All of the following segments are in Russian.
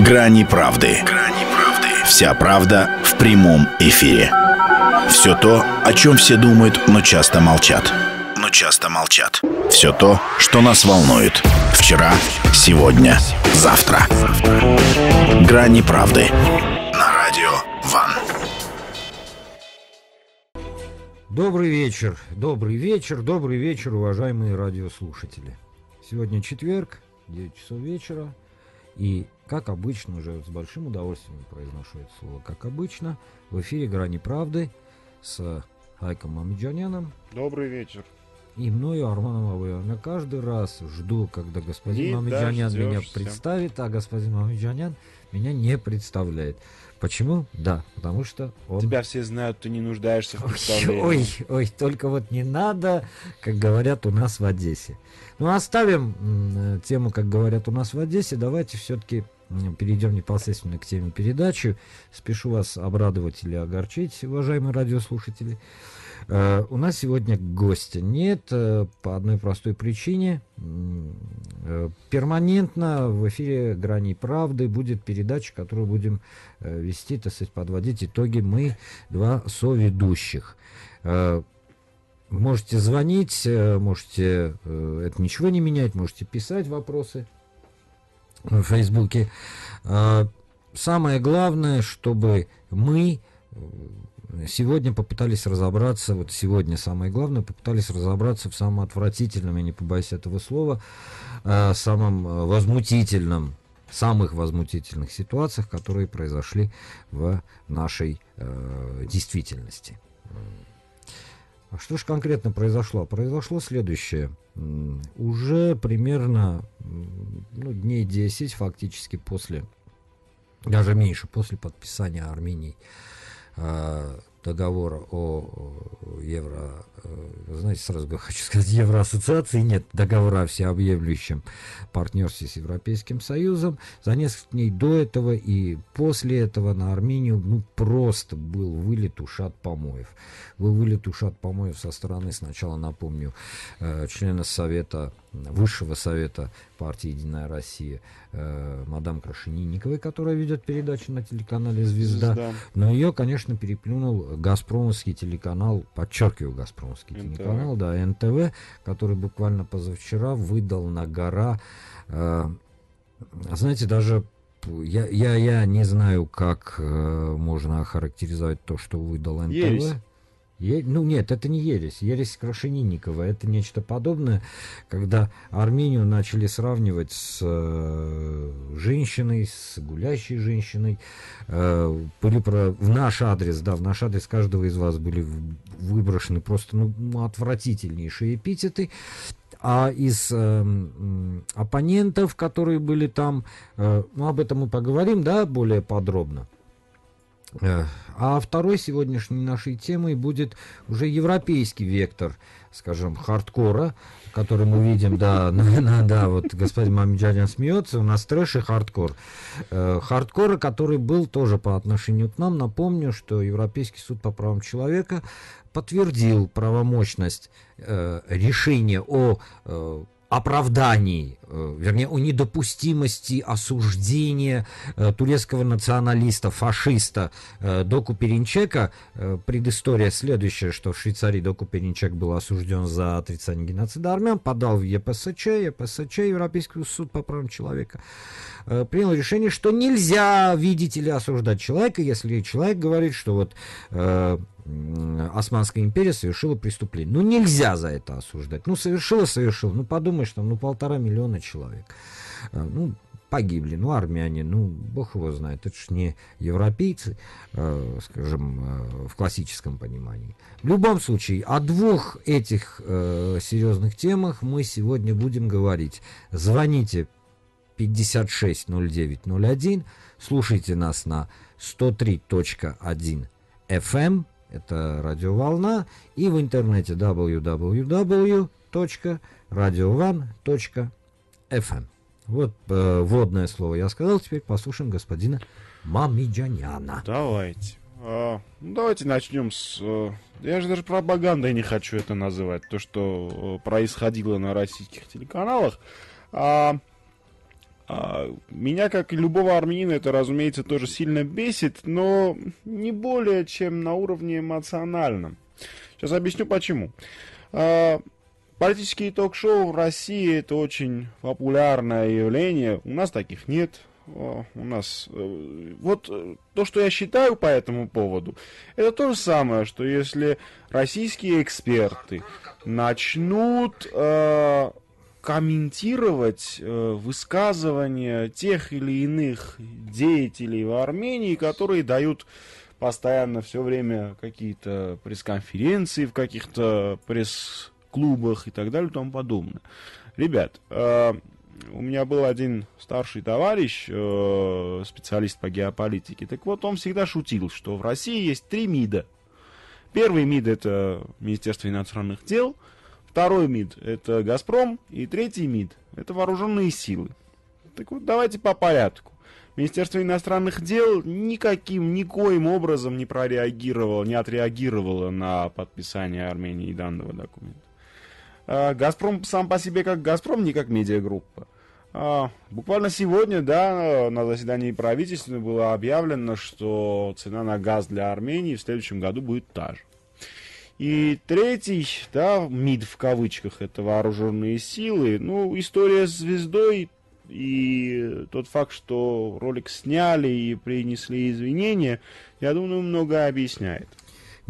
Грани правды. Грани правды. Вся правда в прямом эфире. Все то, о чем все думают, но часто молчат. Но часто молчат. Все то, что нас волнует. Вчера, сегодня, завтра. Грани правды. На радио ВАН. Добрый вечер, добрый вечер, добрый вечер, уважаемые радиослушатели. Сегодня четверг, 9 часов вечера, и, как обычно, уже с большим удовольствием произношу это слово, как обычно, в эфире «Грани правды» с Айком Мамиджаняном Добрый вечер. и мною, Арманом. Я каждый раз жду, когда господин Мамиджанян меня представит, а господин Мамиджанян меня не представляет. Почему? Да, потому что он... Тебя все знают, ты не нуждаешься в Ой, представлении. ой, ой, только вот не надо, как говорят у нас в Одессе. Ну, оставим м, э, тему, как говорят у нас в Одессе. Давайте все-таки перейдем непосредственно к теме передачи. Спешу вас обрадовать или огорчить, уважаемые радиослушатели. Э, У нас сегодня гостя нет э, по одной простой причине. Э, Перманентно в эфире «Грани правды» будет передача, которую будем вести, так сказать, подводить итоги мы, два соведущих. Можете звонить, можете, это ничего не менять, можете писать вопросы в Фейсбуке. Э, Самое главное, чтобы мы э, сегодня попытались разобраться, вот сегодня самое главное, попытались разобраться в самом отвратительном, я не побоюсь этого слова, э, самом э, возмутительном, самых возмутительных ситуациях, которые произошли в нашей э, действительности. А что же конкретно произошло? Произошло следующее. Уже примерно ну, дней 10 фактически после, даже меньше, после подписания Армении э, договора о евро, э, знаете, сразу хочу сказать, евроассоциации, нет, договора о всеобъемлющем партнерстве с Европейским Союзом. За несколько дней до этого и после этого на Армению ну, просто был вылет ушат помоев. Был вылет ушат помоев со стороны, сначала напомню, э, члена Совета, Высшего Совета партии «Единая Россия» э, мадам Крашенинниковой, которая ведет передачу на телеканале «Звезда». Звезда. Но ее, конечно, переплюнул Газпромовский телеканал, подчеркиваю, Газпромовский НТВ. телеканал, да, НТВ, который буквально позавчера выдал на гора, э, знаете, даже я, я, я не знаю, как э, можно охарактеризовать то, что выдал НТВ. Ересь. Е- ну нет, это не ересь. Ересь Крашенинникова. Это нечто подобное, когда Армению начали сравнивать с э, женщиной, с гулящей женщиной. Э, были про, в наш адрес, да, в наш адрес каждого из вас были выброшены просто ну, ну, отвратительнейшие эпитеты. А из э, оппонентов, которые были там, э, ну об этом мы поговорим, да, более подробно. Э, А второй сегодняшней нашей темой будет уже европейский вектор, скажем, хардкора, который мы видим, да, на- да, вот господин Мамиджанян смеется, у нас трэш и хардкор. Э, Хардкора, который был тоже по отношению к нам, напомню, что Европейский суд по правам человека подтвердил правомощность э, решения о оправдании, э, вернее, о недопустимости осуждения э, турецкого националиста, фашиста э, Доку Перинчека. Предыстория следующая, что в Швейцарии Доку Перинчек был осужден за отрицание геноцида армян, подал в ЕПСЧ, ЕПСЧ, Европейский суд по правам человека, принял решение, что нельзя, видите ли, осуждать человека, если человек говорит, что вот Османская империя совершила преступление. Ну, нельзя за это осуждать. Ну, совершила, совершила. Ну, подумаешь, там, ну, полтора миллиона человек. Э, Ну, погибли, ну, армяне, ну, бог его знает, это ж не европейцы, э, скажем, э, в классическом понимании. В любом случае, о двух этих э, серьезных темах мы сегодня будем говорить. Звоните 560901, слушайте нас на 103.1 FM, это радиоволна, и в интернете www.radiovan.fm. Вот э, вводное слово я сказал, теперь послушаем господина Мамиджаняна. Давайте. А, ну, давайте начнем с... э, я же даже пропагандой не хочу это называть, то, что э, происходило на российских телеканалах. А, меня, как и любого армянина, это, разумеется, тоже сильно бесит, но не более чем на уровне эмоциональном. Сейчас объясню почему. А, политические ток-шоу в России это очень популярное явление. У нас таких нет. У нас э, вот э, то, что я считаю по этому поводу, это то же самое, что если российские эксперты начнут э, комментировать э, высказывания тех или иных деятелей в Армении, которые дают постоянно все время какие-то пресс-конференции в каких-то пресс-клубах и так далее и тому подобное. Ребят, э, у меня был один старший товарищ, э, специалист по геополитике. Так вот, он всегда шутил, что в России есть три МИДа. Первый МИД это Министерство иностранных дел – Второй МИД – это «Газпром», и третий МИД – это вооруженные силы. Так вот, давайте по порядку. Министерство иностранных дел никаким, никоим образом не прореагировало, не отреагировало на подписание Армении данного документа. А, «Газпром» сам по себе как «Газпром», не как медиагруппа. А, буквально сегодня, да, на заседании правительства было объявлено, что цена на газ для Армении в следующем году будет та же. И третий, да, МИД в кавычках, это вооруженные силы. Ну, история с звездой и тот факт, что ролик сняли и принесли извинения, я думаю, много объясняет.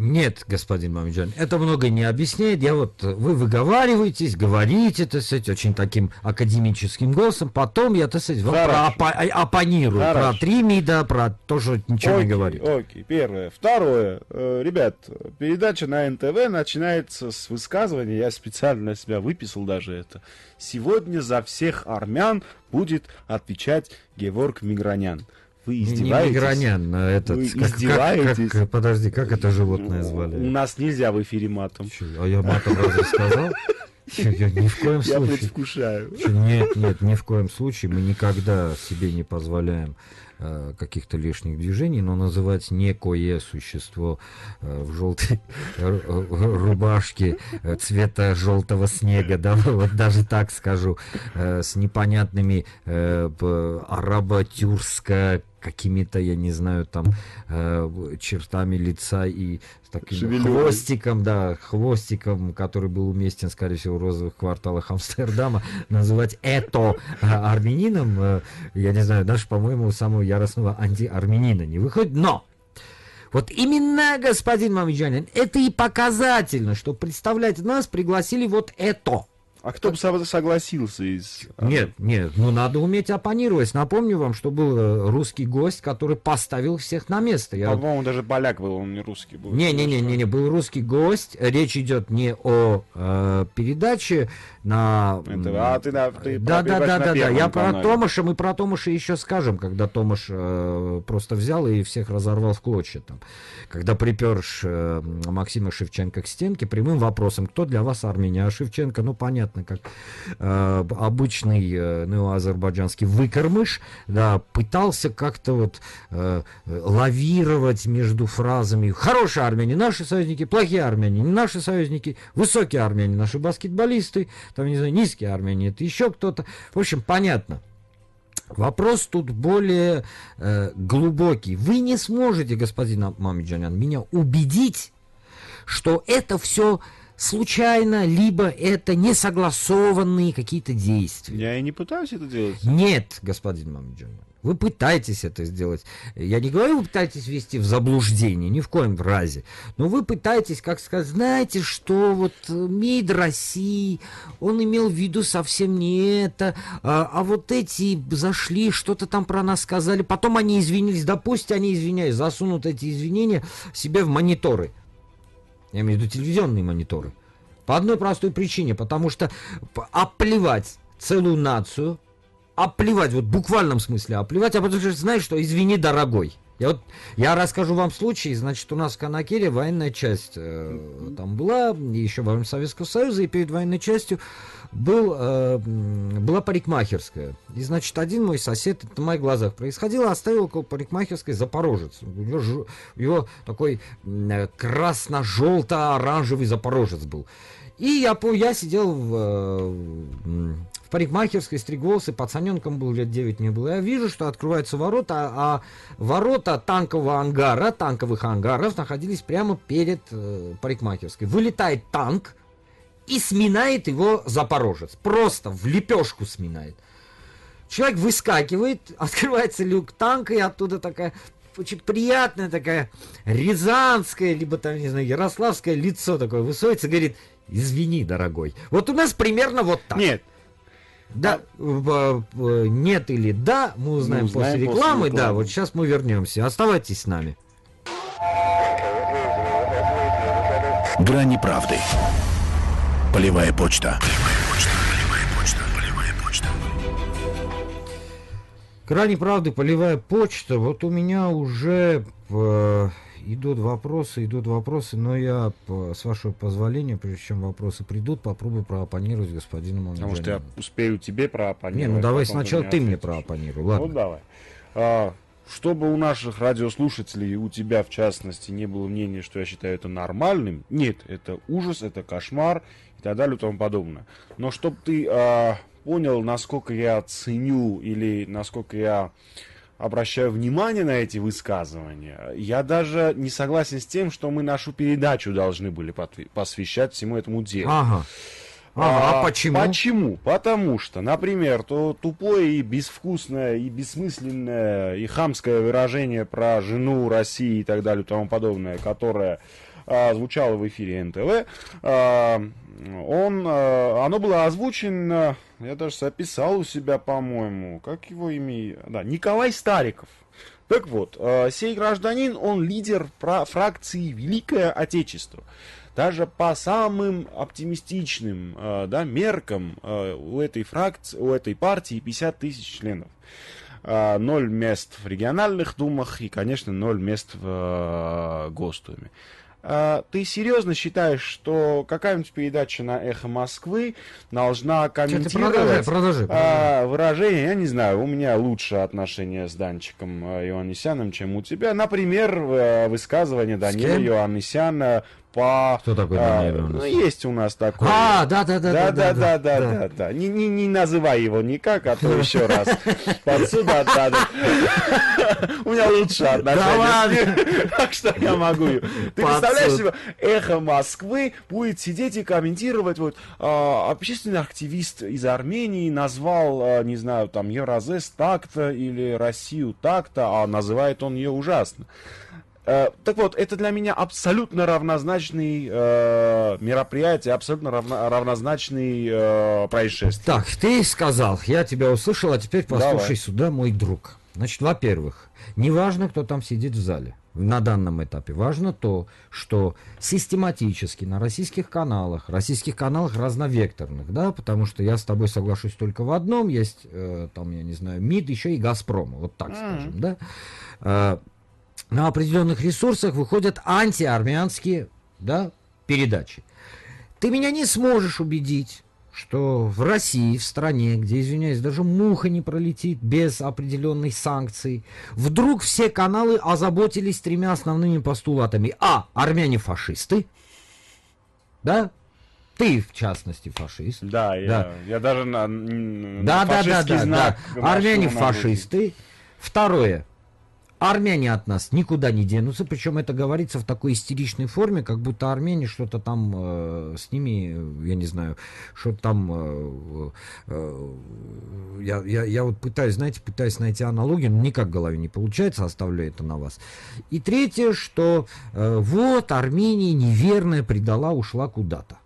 Нет, господин Мамиджан, это много не объясняет. Я вот, вы выговариваетесь, говорите, так сказать, очень таким академическим голосом. Потом я, так сказать, вам про опа- оппонирую. Хорошо. Про три МИДа, про то, что ничего окей, не говорит. Окей, первое. Второе. Э, ребят, передача на НТВ начинается с высказывания. Я специально себя выписал даже это. Сегодня за всех армян будет отвечать Геворг Мигранян. Вы издеваетесь? Не Мигранян, а этот... Вы как, издеваетесь? Как, как, подожди, как это животное звали? У нас нельзя в эфире матом. Че, а я матом разве сказал? Я ни в коем случае. Я предвкушаю. Нет, нет, ни в коем случае мы никогда себе не позволяем каких-то лишних движений, но называть некое существо э, в желтой рубашке э, цвета желтого снега, да, вот даже так скажу, э, с непонятными э, арабо-тюрско какими-то, я не знаю, там э, чертами лица и таким Шевелевой. хвостиком, да, хвостиком, который был уместен, скорее всего, в розовых кварталах Амстердама, называть это э, армянином, э, я не знаю, даже, по-моему, самого яростного антиармянина не выходит, но вот именно, господин Мамиджанин, это и показательно, что представлять нас пригласили вот это. А кто бы согласился из... Нет, нет, ну надо уметь оппонировать. Напомню вам, что был э, русский гость, который поставил всех на место. Я... По-моему, даже поляк был, он не русский был. Не-не-не, не, был русский гость. Речь идет не о э, передаче на... Это, а ты, да, ты да, да, да, да, да. Я про Томаша, мы про Томаша еще скажем, когда Томаш э, просто взял и всех разорвал в клочья. Там. Когда приперш э, Максима Шевченко к стенке прямым вопросом, кто для вас Армения? А Шевченко, ну понятно понятно, как э, обычный э, неоазербайджанский выкормыш, да, пытался как-то вот э, лавировать между фразами «хорошие армяне, наши союзники, плохие армяне, наши союзники, высокие армяне, наши баскетболисты, там, не знаю, низкие армяне, это еще кто-то». В общем, понятно. Вопрос тут более э, глубокий. Вы не сможете, господин Мамиджанян, меня убедить, что это все случайно, либо это несогласованные какие-то действия. Я и не пытаюсь это делать. Нет, господин Мамиджан. Вы пытаетесь это сделать. Я не говорю, вы пытаетесь ввести в заблуждение, ни в коем разе. Но вы пытаетесь, как сказать, знаете, что вот э, МИД России, он имел в виду совсем не это, а, а вот эти зашли, что-то там про нас сказали, потом они извинились, да пусть они извиняются, засунут эти извинения себе в мониторы. Я имею в виду телевизионные мониторы. По одной простой причине, потому что оплевать целую нацию, оплевать, вот в буквальном смысле оплевать, а потому что знаешь, что извини, дорогой. Я, вот, я расскажу вам случай, значит, у нас в Канакере военная часть э, там была, еще во время Советского Союза, и перед военной частью был, э, была парикмахерская. И, значит, один мой сосед, это на моих глазах происходило, оставил около парикмахерской Запорожец. У него, у него такой красно-желто-оранжевый Запорожец был. И я, я сидел в, э, в парикмахерской, стриг волосы, пацаненком был, лет 9 мне было. Я вижу, что открываются ворота, а ворота танкового ангара, танковых ангаров находились прямо перед э, парикмахерской. Вылетает танк и сминает его запорожец. Просто в лепешку сминает. Человек выскакивает, открывается люк танка, и оттуда такая очень приятная такая рязанская, либо там, не знаю, ярославское лицо такое высовывается, говорит, извини, дорогой. Вот у нас примерно вот так. Нет, Да, в- нет или да, мы узнаем, Мы узнаем после после рекламы. Да, рекламы. вот сейчас мы вернемся. Оставайтесь с нами. Грани правды. Полевая почта. Крайне правды, полевая почта. Вот у меня уже э, идут вопросы, идут вопросы, но я, с вашего позволения, прежде чем вопросы придут, попробую проопонировать господину потому что я успею тебе проопонировать. Не, ну давай сначала ты мне ответишь. проопонируй, Ну ладно. давай. А, чтобы у наших радиослушателей, у тебя в частности, не было мнения, что я считаю это нормальным, нет, это ужас, это кошмар и так далее и тому подобное. Но чтобы ты а, понял, насколько я ценю или насколько я обращаю внимание на эти высказывания, я даже не согласен с тем, что мы нашу передачу должны были посвящать всему этому делу. Ага. Ага, а почему? Почему? Потому что, например, то тупое и безвкусное, и бессмысленное, и хамское выражение про жену России и так далее и тому подобное, которое а, звучало в эфире НТВ, а, он, а, оно было озвучено, я даже записал у себя, по-моему, как его имя? Да, Николай Стариков. Так вот, сей гражданин, он лидер фра- фракции Великое Отечество. Даже по самым оптимистичным да, меркам у этой фракции, у этой партии 50 тысяч членов. Ноль мест в региональных думах и, конечно, ноль мест в Госдуме. А, Ты серьезно считаешь, что какая-нибудь передача на Эхо Москвы должна комментировать продолжай, продолжай, а, выражение, я не знаю, у меня лучше отношения с Данчиком э, Иоаннисяном, чем у тебя. Например, э, высказывание Данила? Иоаннисяна по... Кто такой а, Даниил Ну, Иоаннисян? есть у нас такой. А, да, да, да, да, да, да, да, да, да. Не, не, не называй его никак, а то еще раз суд отдадут. У меня лучше Да отношения. Так что я могу. Ты представляешь себе, эхо Москвы будет сидеть и комментировать, вот, а, общественный активист из Армении назвал, а, не знаю, там, Евразес так-то или Россию так-то, а называет он ее ужасно. Э, так вот, это для меня абсолютно равнозначный э, мероприятие, абсолютно равно- равнозначный э, происшествие. Так, ты сказал, я тебя услышал, а теперь послушай Давай. сюда, мой друг. Значит, во-первых, не важно, кто там сидит в зале. На данном этапе важно то, что систематически на российских каналах, российских каналах разновекторных, да, потому что я с тобой соглашусь только в одном, есть э, там, я не знаю, МИД, еще и Газпром, вот так скажем, да. Э, на определенных ресурсах выходят антиармянские, да, передачи. Ты меня не сможешь убедить, что в России, в стране, где, извиняюсь, даже муха не пролетит без определенной санкции, вдруг все каналы озаботились тремя основными постулатами. А. Армяне фашисты. Да? Ты, в частности, фашист. Да, я, Да. я даже на, Да, на да, да, да, да. нашел Армяне на груди. фашисты. Второе. Армяне от нас никуда не денутся, причем это говорится в такой истеричной форме, как будто армяне что-то там э, с ними, э, я не знаю, что там, э, э, я, я, я вот пытаюсь, знаете, пытаюсь найти аналогию, но никак в голове не получается, оставляю это на вас. И третье, что э, вот Армения неверная предала, ушла куда-то.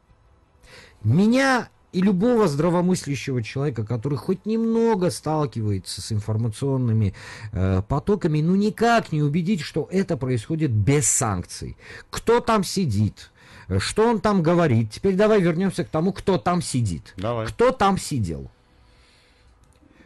Меня и любого здравомыслящего человека, который хоть немного сталкивается с информационными э, потоками, ну никак не убедить, что это происходит без санкций. Кто там сидит? э, Что он там говорит? Теперь давай вернемся к тому, кто там сидит. Давай. Кто там сидел?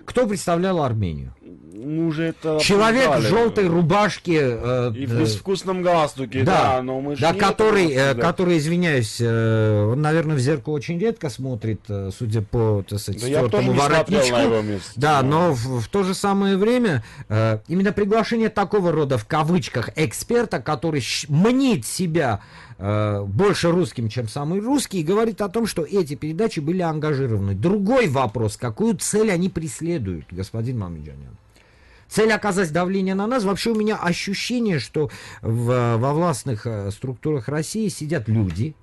Кто представлял Армению? Мы уже это Человек в желтой рубашке. э, И в э, безвкусном галстуке, да, да, но мы же да, который, э, который, извиняюсь, э, он, наверное, в зеркало очень редко смотрит, э, судя по, так сказать, Да стертому воротничку. на его месте. Да, но в, в то же самое время э, именно приглашение такого рода в кавычках эксперта, который мнит себя э, больше русским, чем самый русский, и говорит о том, что эти передачи были ангажированы. Другой вопрос, какую цель они преследуют, господин Мамеджанян? Цель оказать давление на нас. Вообще у меня ощущение, что в, во властных э, структурах России сидят люди,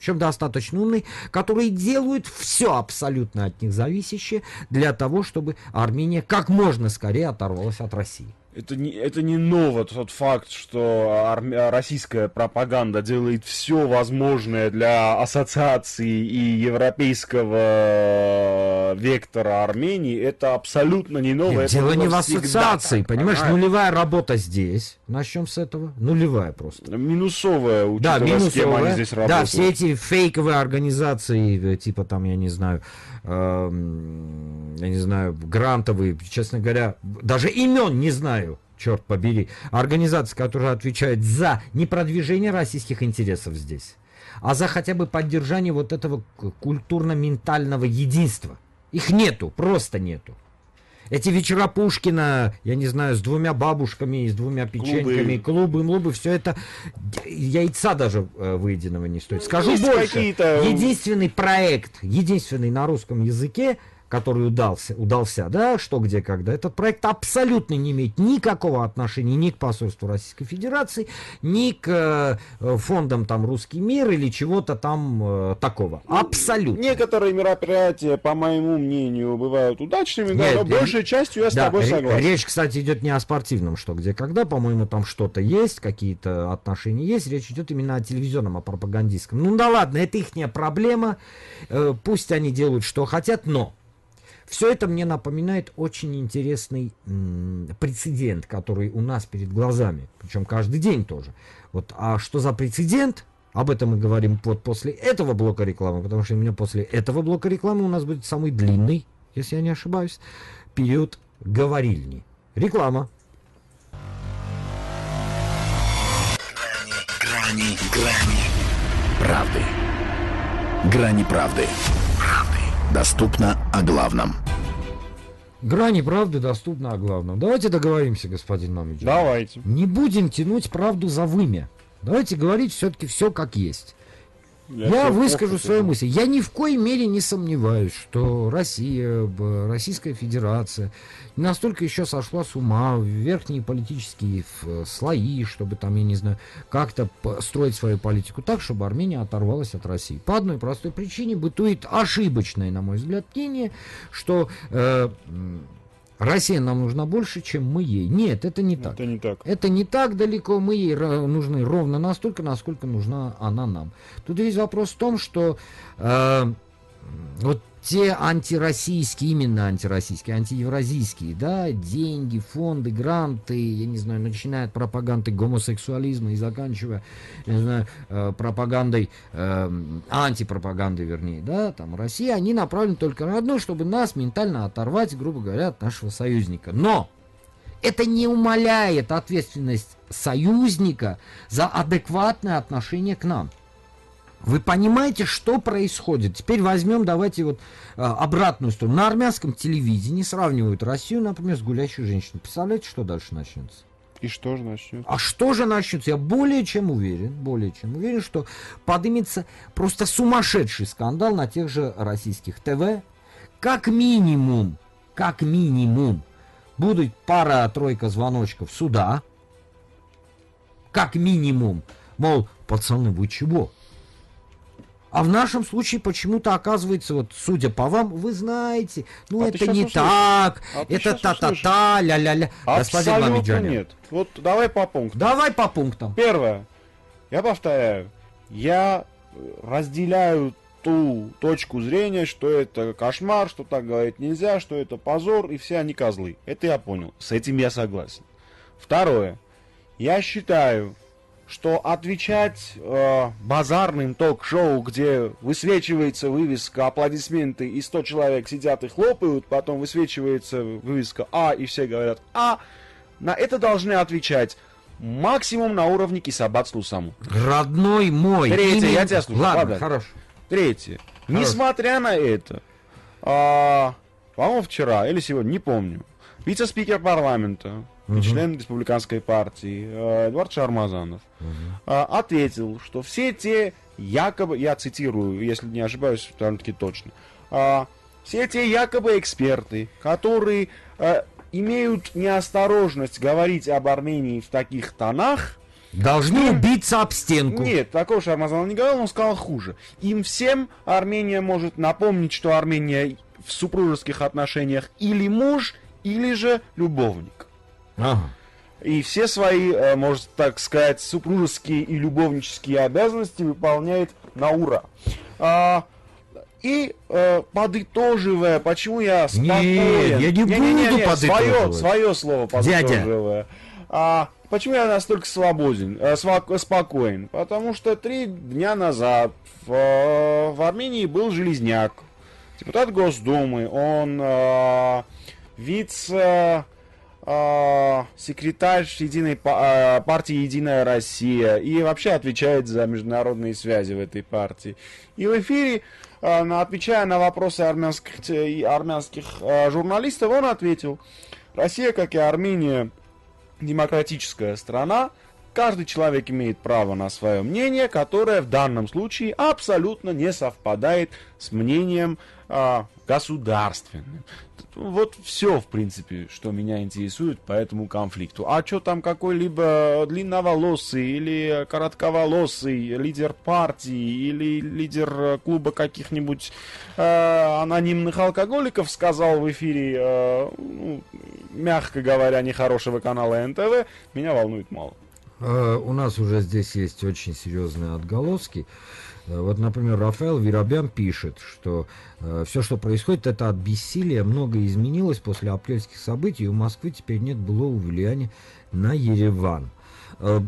причем достаточно умные, которые делают все абсолютно от них зависящее для того, чтобы Армения как можно скорее оторвалась от России. Это не, это не ново, тот факт, что арми... российская пропаганда делает все возможное для ассоциации и европейского вектора Армении, это абсолютно не новое. Нет, дело не в ассоциации, понимаешь, а? нулевая работа здесь, начнем с этого, нулевая просто. Минусовая, учитывая, да, минусовая, с кем они здесь работают. Да, все эти фейковые организации, типа там, я не знаю, э, я не знаю, грантовые, честно говоря, даже имен не знаю, черт побери, организации, которая отвечает за непродвижение российских интересов здесь, а за хотя бы поддержание вот этого культурно-ментального единства. Их нету, просто нету. Эти вечера Пушкина, я не знаю, с двумя бабушками, с двумя печеньками, клубы, клубы, все это яйца даже э, выеденного не стоит. Скажу Есть больше. Единственный проект, единственный на русском языке, который удался, удался, да, что, где, когда. Этот проект абсолютно не имеет никакого отношения ни к посольству Российской Федерации, ни к э, фондам там «Русский мир» или чего-то там э, такого. Ну, абсолютно. Некоторые мероприятия, по моему мнению, бывают удачными, Нет, да, но большей частью я с да, тобой согласен. Речь, кстати, идет не о спортивном что, где, когда, по-моему, там что-то есть, какие-то отношения есть, речь идет именно о телевизионном, о пропагандистском. Ну да ладно, это их проблема, э, пусть они делают, что хотят, но все это мне напоминает очень интересный прецедент, который у нас перед глазами, причем каждый день тоже. Вот, а что за прецедент? Об этом мы говорим вот после этого блока рекламы, потому что именно после этого блока рекламы у нас будет самый длинный, если я не ошибаюсь, период говорильни. Реклама. Грани, грани, грани правды. Грани правды. Доступно о главном. Грани правды доступна о главном. Давайте договоримся, господин Мамич. Давайте. Не будем тянуть правду за вымя. Давайте говорить все-таки все как есть. Я, я выскажу свою мысль. Я ни в коей мере не сомневаюсь, что Россия, Российская Федерация настолько еще сошла с ума в верхние политические слои, чтобы там, я не знаю, как-то строить свою политику так, чтобы Армения оторвалась от России. По одной простой причине бытует ошибочное, на мой взгляд, мнение, что э, Россия нам нужна больше, чем мы ей. Нет, это не так. Это не так. Это не так далеко. Мы ей нужны ровно настолько, насколько нужна она нам. Тут весь вопрос в том, что э, вот те антироссийские, именно антироссийские, антиевразийские, да, деньги, фонды, гранты, я не знаю, начиная от пропаганды гомосексуализма и заканчивая, не знаю, э, пропагандой, э, антипропагандой, вернее, да, там, России, они направлены только на одно, чтобы нас ментально оторвать, грубо говоря, от нашего союзника. Но это не умаляет ответственность союзника за адекватное отношение к нам. Вы понимаете, что происходит? Теперь возьмем, давайте вот а, обратную сторону. На армянском телевидении сравнивают Россию, например, с гулящей женщиной. Представляете, что дальше начнется? И что же начнется? А что же начнется? Я более чем уверен, более чем уверен, что поднимется просто сумасшедший скандал на тех же российских ТВ. Как минимум, как минимум, будет пара-тройка звоночков сюда. Как минимум. Мол, пацаны, вы чего? А в нашем случае почему-то оказывается, вот судя по вам, вы знаете, ну а это не так, а это та-та-та, ля-ля-ля. Господин Абсолютно нет. Вот давай по пунктам. Давай по пунктам. Первое. Я повторяю, я разделяю ту точку зрения, что это кошмар, что так говорить нельзя, что это позор, и все они козлы. Это я понял. С этим я согласен. Второе. Я считаю, что отвечать э, базарным ток-шоу, где высвечивается вывеска аплодисменты, и 100 человек сидят и хлопают, потом высвечивается вывеска А, и все говорят А, на это должны отвечать максимум на уровне Кисабат Слусаму. Родной мой. Третье, именно... я тебя слушаю. Ладно, ладно. хорошо. Третье. Хорошо. Несмотря на это, а, по-моему, вчера или сегодня, не помню, вице-спикер парламента, Мгм. член республиканской партии э, Эдуард Шармазанов а, ответил, что все те якобы, я цитирую, если не ошибаюсь, довольно-таки точно, а, все те якобы эксперты, которые э, имеют неосторожность говорить об Армении в таких тонах, Должны убиться об стенку. нет, такого Шармазанов не говорил, он сказал хуже. Им всем Армения может напомнить, что Армения в супружеских отношениях или муж, или же любовник. Ага. И все свои, э, можно так сказать, супружеские и любовнические обязанности выполняет на ура. А, и э, подытоживая, почему я спокоен... я не буду подытоживать. Свое, свое слово Дядя. подытоживая. А, почему я настолько свободен, э, спокоен? Потому что три дня назад в, э, в Армении был Железняк, депутат Госдумы, он э, вице секретарь единой э, партии Единая Россия и вообще отвечает за международные связи в этой партии. И в эфире, э, на- отвечая на вопросы армянских, армянских э, журналистов, он ответил, Россия, как и Армения, демократическая страна, каждый человек имеет право на свое мнение, которое в данном случае абсолютно не совпадает с мнением а, государственным. Вот все, в принципе, что меня интересует по этому конфликту. А что там какой-либо длинноволосый или коротковолосый лидер партии или лидер клуба каких-нибудь э, анонимных алкоголиков сказал в эфире, э, ну, мягко говоря, нехорошего канала НТВ, меня волнует мало. Э, У нас уже здесь есть очень серьезные отголоски. Э, Вот, например, Рафаэл Виробян пишет, что все, что происходит, это от бессилия. Многое изменилось после апрельских событий, и у Москвы теперь нет былого влияния на Ереван. Э,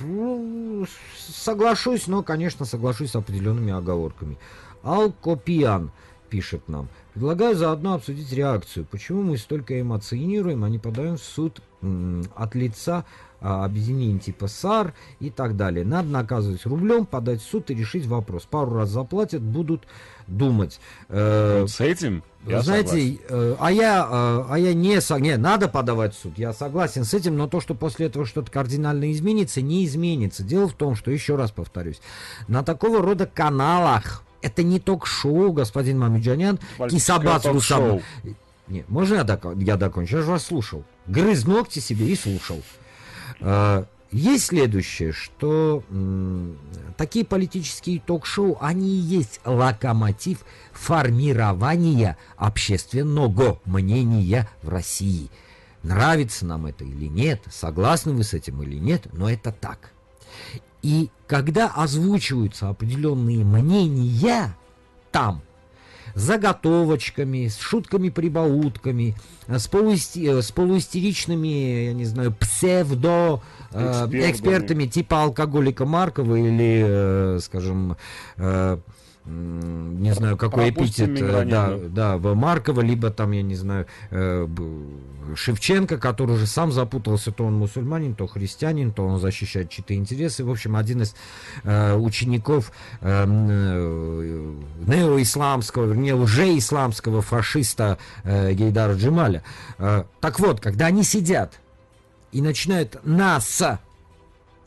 ну, соглашусь, но, конечно, соглашусь с определенными оговорками. Алкопиан пишет нам. Предлагаю заодно обсудить реакцию. Почему мы столько эмоционируем, а не подаем в суд м, от лица а, объединений типа САР и так далее. Надо наказывать рублем, подать в суд и решить вопрос. Пару раз заплатят, будут думать. Э, Вот с этим я знаете, согласен. э, а я, э, а я не, не, надо подавать в суд, я согласен с этим, но то, что после этого что-то кардинально изменится, не изменится. Дело в том, что, еще раз повторюсь, на такого рода каналах, это не ток-шоу, господин Мамиджанян, кисабац русам. Не, можно я, док- я докончу? Я же вас слушал. Грыз ногти себе и слушал. Э, Есть следующее, что такие политические ток-шоу, они и есть локомотив формирования общественного мнения в России. Нравится нам это или нет, согласны вы с этим или нет, но это так. И когда озвучиваются определенные мнения там, заготовочками, с шутками-прибаутками, э, с, полуисти- э, с полуистеричными, я не знаю, псевдо э, Экспертами. экспертами типа алкоголика Маркова или, скажем, не знаю, какой Пропустим эпитет, э, да, да, в Маркова, либо там, я не знаю, э, Шевченко, который уже сам запутался, то он мусульманин, то христианин, то он защищает чьи-то интересы. В общем, один из э, учеников э, м, э, неоисламского, вернее, лжеисламского фашиста э, Гейдара Джемаля. Э, так вот, когда они сидят и начинают нас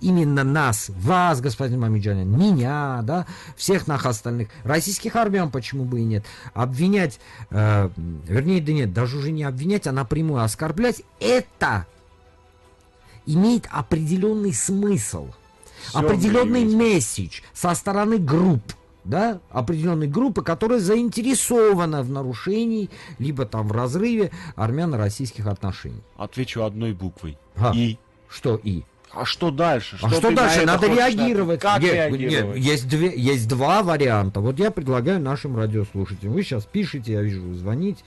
именно нас, вас, господин Мамиджанин, меня, да, всех нас остальных, российских армян, почему бы и нет, обвинять, э, вернее, да нет, даже уже не обвинять, а напрямую оскорблять, это имеет определенный смысл, Всё определенный месседж со стороны групп, да, определенной группы, которая заинтересована в нарушении, либо там в разрыве армяно-российских отношений. Отвечу одной буквой. Ага. И. Что и? А что дальше? А что ты на дальше? это Надо реагировать. Как Нет, реагировать? нет, есть, две, есть два варианта. Вот я предлагаю нашим радиослушателям. Вы сейчас пишете, я вижу, вы звоните.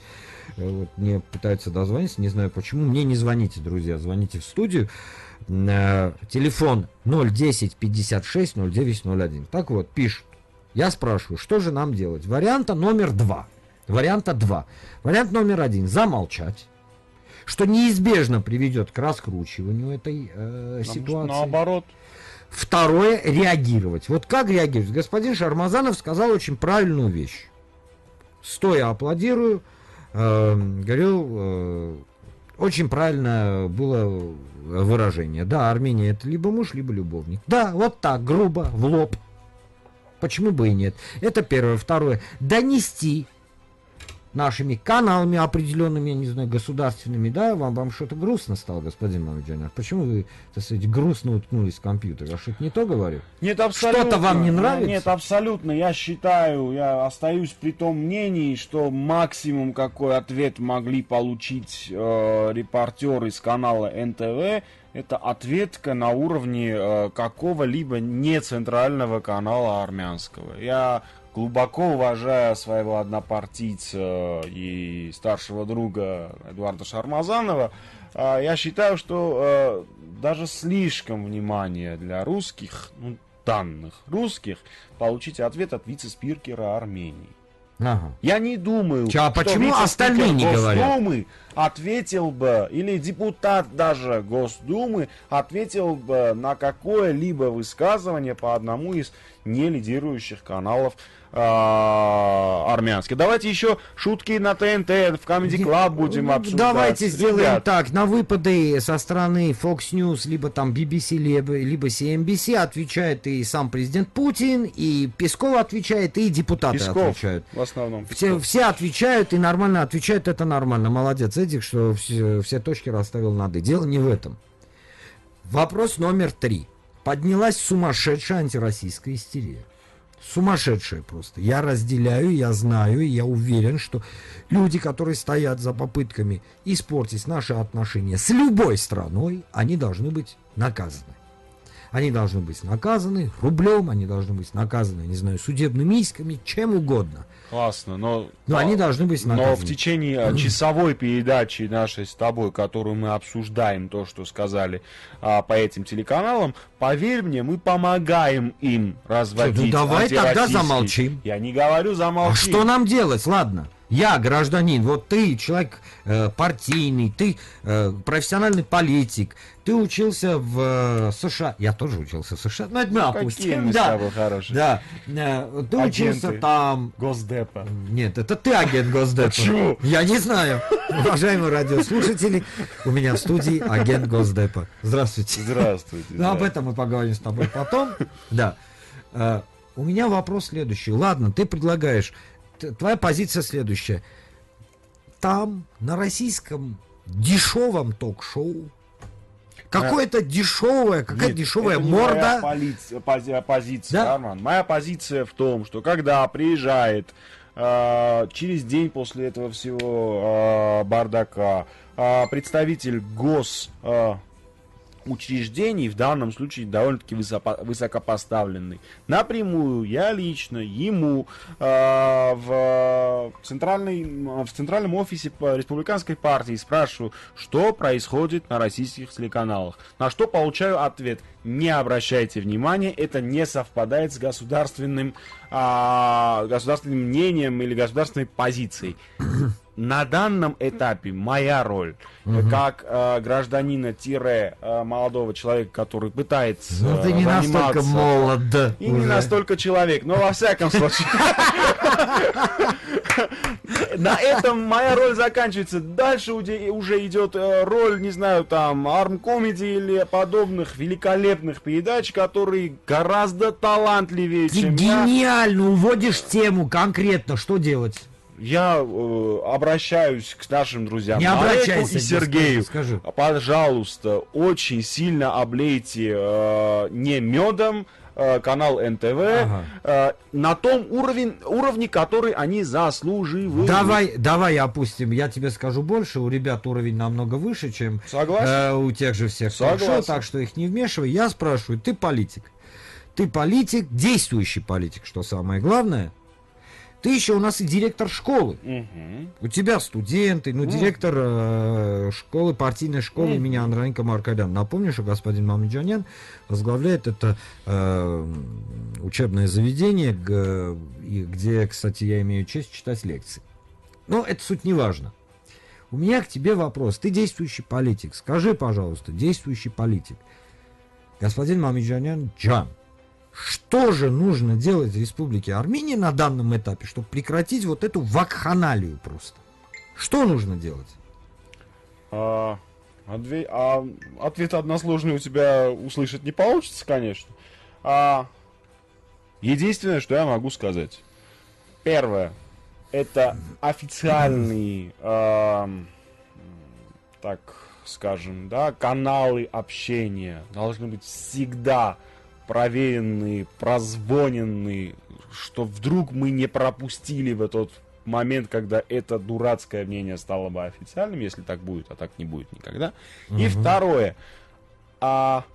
Э, Вот мне пытаются дозвониться, не знаю почему. Мне не звоните, друзья, звоните в студию. Э, Телефон 010 56 09 01. Так вот, пишут. Я спрашиваю, что же нам делать? Варианта номер два. Варианта два. Вариант номер один. Замолчать. Что неизбежно приведет к раскручиванию этой э, Потому ситуации. наоборот. Второе, реагировать. Вот как реагировать? Господин Шармазанов сказал очень правильную вещь. Стоя аплодирую, э, говорил, э, очень правильно было выражение. Да, Армения это либо муж, либо любовник. Да, вот так, грубо, в лоб. Почему бы и нет? Это первое. Второе. Донести нашими каналами определенными, я не знаю, государственными, да, вам, вам что-то грустно стало, господин Мамеджанов? Почему вы, так сказать, грустно уткнулись в компьютер? Я что-то не то говорю? Нет, абсолютно. Что-то вам не нравится? Нет, абсолютно. Я считаю, я остаюсь при том мнении, что максимум, какой ответ могли получить э, репортеры из канала НТВ, это ответка на уровне э, какого-либо нецентрального канала армянского. Я глубоко уважая своего однопартийца и старшего друга Эдуарда Шармазанова, э, я считаю, что э, даже слишком внимания для русских, ну, данных русских, получить ответ от вице-спикера Армении. Ага. Я не думаю, Чё, а почему остальные не говорят? Госдумы ответил бы, или депутат даже Госдумы ответил бы на какое-либо высказывание по одному из нелидирующих каналов а, армянских. Давайте еще шутки на ТНТ, в Comedy Club будем Ну, обсуждать. Давайте сделаем Ребят, так. На выпады со стороны Fox News, либо там BBC, либо, либо CNBC отвечает и сам президент Путин, и Песков отвечает, и депутаты Песков отвечают. в основном. Все, все отвечают и нормально отвечают, это нормально. Молодец, Эдик, что все, все точки расставил над «и». Дело не в этом. Вопрос номер три. Поднялась сумасшедшая антироссийская истерия. Сумасшедшая просто. Я разделяю, я знаю, и я уверен, что люди, которые стоят за попытками испортить наши отношения с любой страной, они должны быть наказаны. Они должны быть наказаны рублем, они должны быть наказаны, не знаю, судебными исками, чем угодно. Классно, но... Но они должны быть Но наказаны. в течение э, часовой передачи нашей с тобой, которую мы обсуждаем, то, что сказали а, по этим телеканалам, поверь мне, мы помогаем им разводить Ну, давай тогда замолчим. Я не говорю замолчи. А что нам делать? Ладно. Я гражданин, вот ты человек э, партийный, ты э, профессиональный политик, ты учился в э, США, я тоже учился в США, но это мы Ну, Какие мы да, тобой хорошие. да, Э, ты учился Агенты. там, Госдепа. нет, это ты агент Госдепа. Почему? Я не знаю. Уважаемые радиослушатели, у меня в студии агент Госдепа. Здравствуйте. Здравствуйте. Ну, об этом мы поговорим с тобой потом. Да. Э, У меня вопрос следующий. Ладно, ты предлагаешь. Твоя позиция следующая. Там, на российском дешевом ток-шоу, какое-то дешевое, какая-то дешевая это не моя морда. полиция- пози- позиция, Да. Арман. Моя позиция в том, что когда приезжает э, через день после этого всего э, бардака э, представитель гос э, учреждений, в данном случае довольно-таки высокопоставленный. Напрямую я лично ему э, в, центральной, в центральном офисе республиканской партии спрашиваю, что происходит на российских телеканалах. На что получаю ответ. Не обращайте внимания, это не совпадает с государственным, а, государственным мнением или государственной позицией. На данном этапе моя роль как э, гражданина-молодого человека, который пытается Ну, ты не э, настолько заниматься- молод. и не уже. настолько человек, но во всяком случае. На этом моя роль заканчивается. Дальше уже идет э, роль, не знаю, там, арм-комеди или подобных великолепных передач, которые гораздо талантливее, Ты чем я. гениально уводишь тему конкретно. Что делать? Я э, обращаюсь к нашим друзьям Не обращайся, и Сергею. скажи. Пожалуйста, очень сильно облейте э, не медом э, канал НТВ Ага. э, на том уровень, уровне, который они заслуживают. Давай, давай опустим. Я тебе скажу больше. У ребят уровень намного выше, чем Согласен. э, у тех же всех Согласен. ток-шоу, так что их не вмешивай. Я спрашиваю, ты политик. Ты политик, действующий политик, что самое главное. Ты еще у нас и директор школы. Мгм. У тебя студенты, ну, директор э, школы, партийной школы имени Андроника Маркалян. Напомню, что господин Мамеджанян возглавляет это э, учебное заведение, где, кстати, я имею честь читать лекции. Но это суть не важно. У меня к тебе вопрос. Ты действующий политик. Скажи, пожалуйста, действующий политик. Господин Мамеджанян Джан, что же нужно делать Республике Армения на данном этапе, чтобы прекратить вот эту вакханалию просто? Что нужно делать? А, отве- а ответ односложный у тебя услышать не получится, конечно. А, единственное, что я могу сказать. Первое. Это официальный, ам, так скажем, да, каналы общения должны быть всегда проверенные, прозвоненные, что вдруг мы не пропустили в этот момент, когда это дурацкое мнение стало бы официальным, если так будет, а так не будет никогда. И второе. А,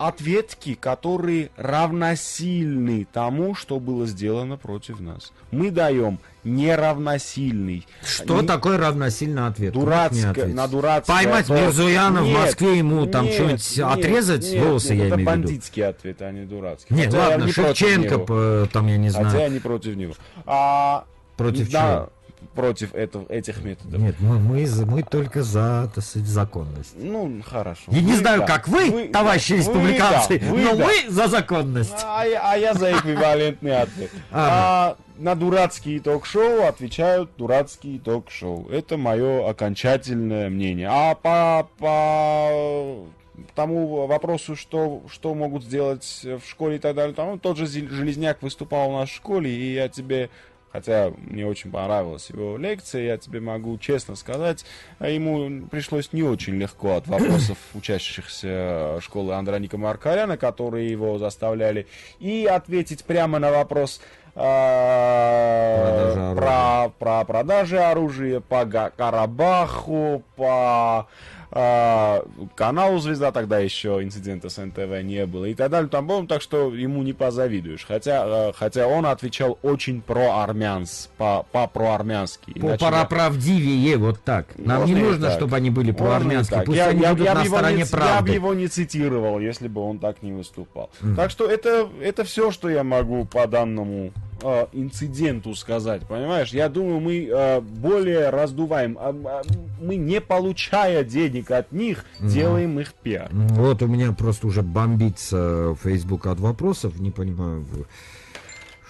ответки, которые равносильны тому, что было сделано против нас. Мы даем неравносильный. Что не- такое равносильный ответ? Дурацкое, на дурацкое. Поймать то- Мирзояна в Нет, Москве, ему там что-нибудь отрезать нет, волосы, нет, я это имею в виду. бандитский ответ, а не дурацкий. Нет, Хотя ладно, не Шевченко, там, я не Хотя знаю. я не против него. А, Против да, чего? Против этого, этих методов. Нет, мы, мы, мы только за, так сказать, законность. Ну, хорошо. Я не Вы знаю, да. как вы, товарищи вы республиканцы, да, вы но да. мы за законность. А, я- а я за эквивалентный ответ. А на дурацкие ток-шоу отвечают дурацкие ток-шоу. Это мое окончательное мнение. А по, по тому вопросу, что, что могут сделать в школе и так далее, там, ну, тот же Железняк выступал у нас в школе, и я тебе Хотя мне очень понравилась его лекция, я тебе могу честно сказать, а ему пришлось не очень легко от вопросов учащихся школы Андроника Маркаряна, которые его заставляли, и ответить прямо на вопрос а, про, про продажи оружия, по Карабаху, по а, каналу Звезда, тогда еще инцидента с НТВ не было, и так далее, там было, так что ему не позавидуешь. Хотя, а, хотя он отвечал очень проармянс, по, по проармянски. По Иначе пора я- правдивее, вот так. Нам Можно не нужно, так. чтобы они были так. Пусть я, они я- будут я на стороне не, Я бы правды. его не цитировал, если бы он так не выступал. Так что это, это все, что я могу по данному э, инциденту сказать, понимаешь? Я думаю, мы э, более раздуваем. А- а мы, не получая денег от них, делаем их пиар. Вот у меня просто уже бомбится Facebook от вопросов. Не понимаю,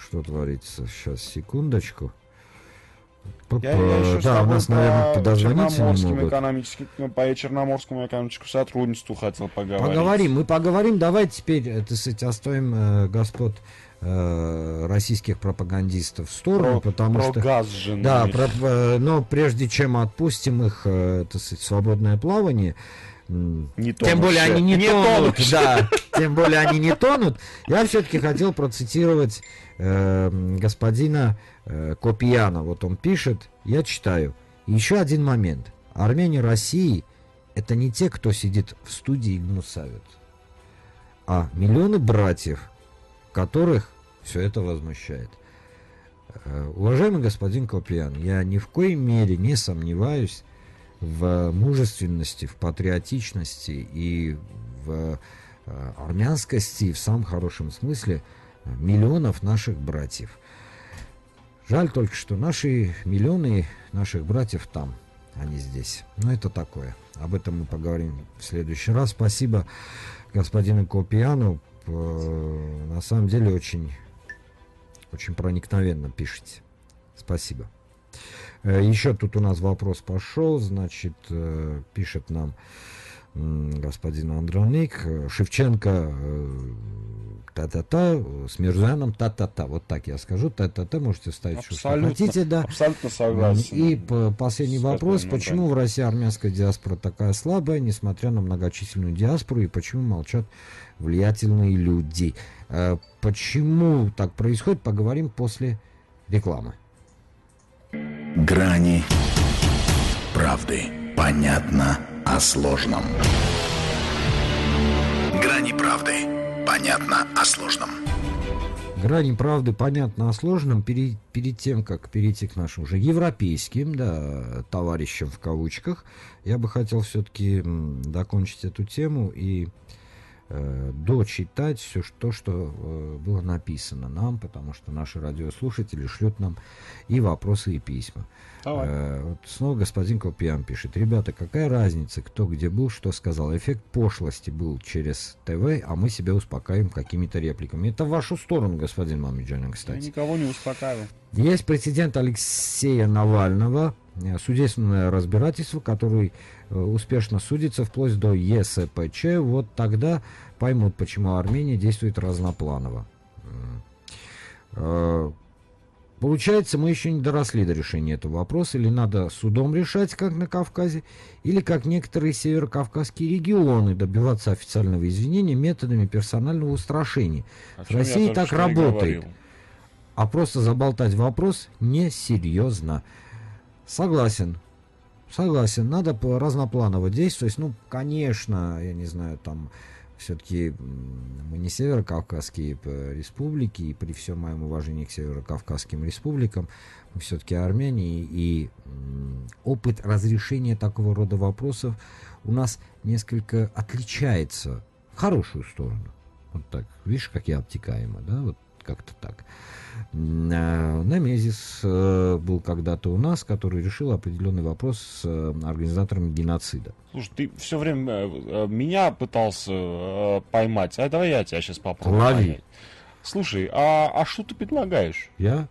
что творится. Сейчас, секундочку. Я, я еще да, у нас, наверное, по подозвониться не Черноморским могут. экономическим, ну, по Черноморскому экономическому сотрудничеству хотел поговорить. Поговорим, мы поговорим. Давай теперь, э, так сказать, оставим э, господ э, российских пропагандистов в сторону, Про, потому про что... газ же. Да, про- э, но прежде чем отпустим их, э, так сказать, в свободное плавание, Не тем более они не, Не тонут, тонущие. да, тем более они не тонут, я все-таки хотел процитировать э, господина э, Копьяна. Вот он пишет, я читаю. Еще один момент. Армяне России это не те, кто сидит в студии и гнусавят, а миллионы братьев, которых все это возмущает. Э, Уважаемый господин Копьян, я ни в коей мере не сомневаюсь в мужественности, в патриотичности и в э, армянскости в самом хорошем смысле миллионов наших братьев. Жаль только, что наши миллионы наших братьев там, а не здесь. Но это такое. Об этом мы поговорим в следующий раз. Спасибо господину Копьяну. П- На самом деле очень, очень проникновенно пишете. Спасибо. Э, Еще тут у нас вопрос пошел, значит, э, пишет нам господин Андроник, э, Шевченко э, та-та-та, с Мирзояном та-та-та. Вот так я скажу, та-та-та, можете вставить, что, что Абсолютно, хотите, да. абсолютно согласен. И по- последний С вопрос, почему в России армянская диаспора такая слабая, несмотря на многочисленную диаспору, и почему молчат влиятельные люди? Э, Почему так происходит, поговорим после рекламы. Грани правды. Понятно о сложном. Грани правды. Понятно о сложном. Грани правды понятно о сложном. Пере- перед тем, как перейти к нашим уже европейским, да, товарищам в кавычках, я бы хотел все-таки докончить эту тему и э, дочитать все то, что э, было написано нам, потому что наши радиослушатели шлют нам и вопросы, и письма. Давай. Э, вот снова господин Копьян пишет. Ребята, какая разница, кто где был, что сказал. Эффект пошлости был через ТВ, а мы себя успокаиваем какими-то репликами. Это в вашу сторону, господин Мамиджанин, Я кстати. никого не успокаивал. Есть прецедент Алексея Навального, э, судебное разбирательство, который э, успешно судится вплоть до ЕСПЧ, вот тогда поймут, почему Армения действует разнопланово. Э, Получается, мы еще не доросли до решения этого вопроса, или надо судом решать, как на Кавказе, или как некоторые северокавказские регионы добиваться официального извинения методами персонального устрашения. Я России только так работает. А просто заболтать вопрос несерьезно. Согласен. Согласен, надо разнопланово действовать. Ну, конечно, я не знаю, там все-таки мы не северокавказские п- республики, и при всем моем уважении к северокавказским республикам, мы все-таки армяне, и опыт разрешения такого рода вопросов у нас несколько отличается в хорошую сторону. Вот так, видишь, как я обтекаемо, да, вот как-то так. А, Немезис э, был когда-то у нас, который решил определенный вопрос с э, организаторами геноцида. Слушай, ты все время э, меня пытался поймать, а давай я тебя сейчас попробую Лови. понять. Слушай, а, а что ты предлагаешь? Я?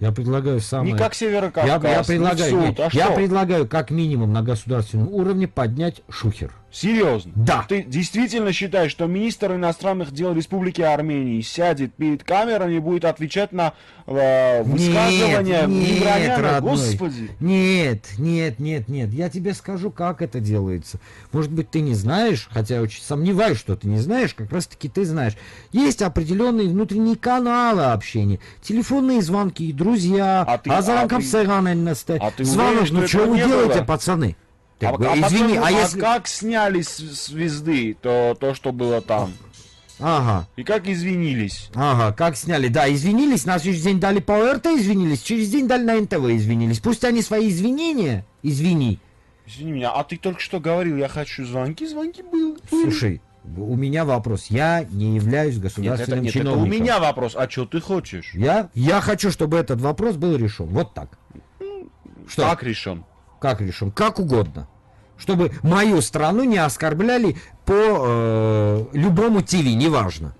Я предлагаю самое... Не как я, Северокавказ, я в предлагаю, суд, нет, а я что? предлагаю как минимум на государственном уровне поднять шухер. Серьезно? Да. Ты действительно считаешь, что министр иностранных дел Республики Армении сядет перед камерами и будет отвечать на э, высказывания нет, родной. Господи. Нет, нет, нет, нет. Я тебе скажу, как это делается. Может быть, ты не знаешь, хотя я очень сомневаюсь, что ты не знаешь, как раз таки ты знаешь. Есть определенные внутренние каналы общения, телефонные звонки, друзья, А ты- а ты- Сайган НСТ. а ты уверен, что ну что этого вы делаете, было? пацаны? А, Так, а извини, потом, а а если... как сняли с звезды то, то, что было там? Ага. И как извинились? Ага, как сняли. Да, извинились, на следующий день дали по ОРТ, извинились, через день дали на НТВ, извинились. Пусть они свои извинения, извини. Извини меня, а ты только что говорил, я хочу звонки, звонки был. Слушай, у меня вопрос. Я не являюсь Нет, это, государственным нет, это чиновником. у меня вопрос, а что ты хочешь? Я, я хочу, чтобы этот вопрос был решен. Вот так. Что? Как решен? Как решен? Как угодно. Чтобы мою страну не оскорбляли по э, любому ТВ, неважно.